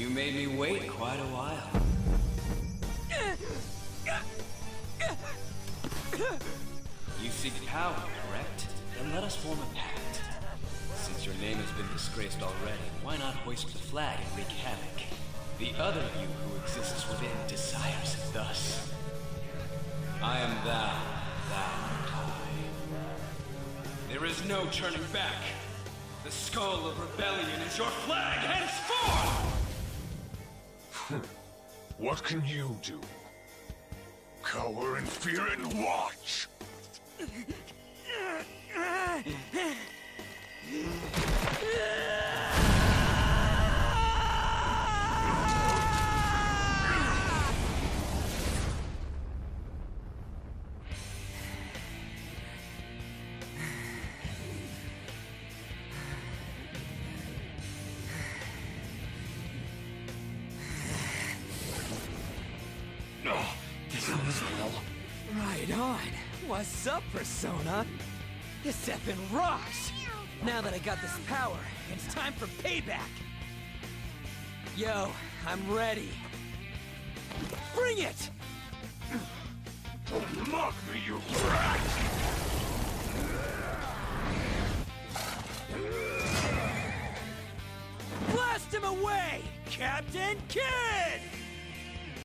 You made me wait quite a while. You seek power, correct? Then let us form a pact. Since your name has been disgraced already, why not hoist the flag and wreak havoc? The other you who exists within desires it thus. I am thou, thou art I. There is no turning back. The skull of rebellion is your flag henceforth! What can you do? Cower in fear and watch! Oh, this. Right on. What's up, Persona? This effing rocks! Now that I got this power, it's time for payback! Yo, I'm ready. Bring it! Mock me, you brat! Blast him away, Captain Kidd!